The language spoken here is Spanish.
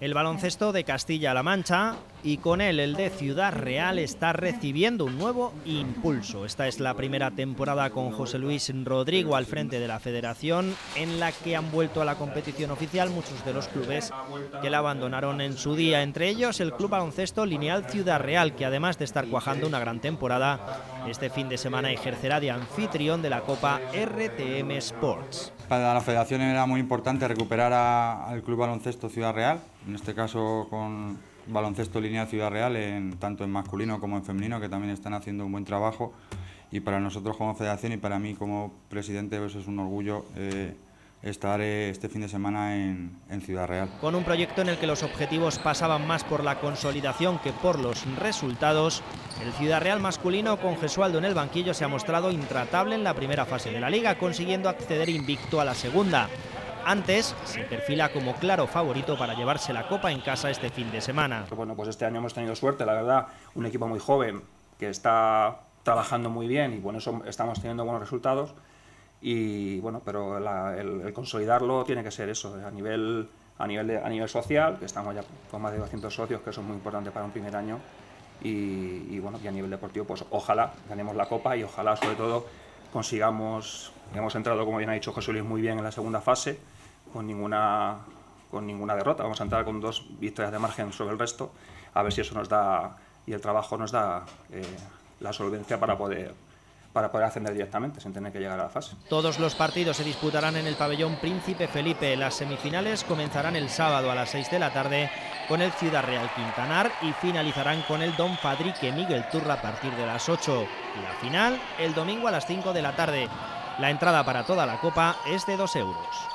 El baloncesto de Castilla-La Mancha y con él el de Ciudad Real está recibiendo un nuevo impulso. Esta es la primera temporada con José Luis Rodrigo al frente de la federación en la que han vuelto a la competición oficial muchos de los clubes que la abandonaron en su día, entre ellos el Club Baloncesto Lineal Ciudad Real, que además de estar cuajando una gran temporada, este fin de semana ejercerá de anfitrión de la Copa RTM Sports. Para la federación era muy importante recuperar al Club Baloncesto Ciudad Real, en este caso con baloncesto línea Ciudad Real, en, tanto en masculino como en femenino, que también están haciendo un buen trabajo. Y para nosotros como federación y para mí como presidente pues es un orgullo eh, estar eh, este fin de semana en, en, Ciudad Real. Con un proyecto en el que los objetivos pasaban más por la consolidación que por los resultados, el Ciudad Real masculino con Gesualdo en el banquillo se ha mostrado intratable en la primera fase de la liga, consiguiendo acceder invicto a la segunda. Antes se perfila como claro favorito para llevarse la copa en casa este fin de semana. Bueno, pues este año hemos tenido suerte, la verdad, un equipo muy joven que está trabajando muy bien y bueno, estamos teniendo buenos resultados. Y bueno, pero el, consolidarlo tiene que ser eso, a nivel, a, nivel a nivel social, que estamos ya con más de 200 socios, que eso es muy importante para un primer año. Y, bueno, y a nivel deportivo, pues ojalá ganemos la copa y ojalá sobre todo consigamos, hemos entrado, como bien ha dicho José Luis, muy bien en la segunda fase, con ninguna, con ninguna derrota. Vamos a entrar con dos victorias de margen sobre el resto, a ver si eso nos da, y el trabajo nos da eh, la solvencia para poder para poder ascender directamente sin tener que llegar a la fase. Todos los partidos se disputarán en el pabellón Príncipe Felipe. Las semifinales comenzarán el sábado a las 6 de la tarde con el Ciudad Real Quintanar y finalizarán con el Don Fadrique Miguel Turra a partir de las 8. La final el domingo a las 5 de la tarde. La entrada para toda la copa es de 2 euros.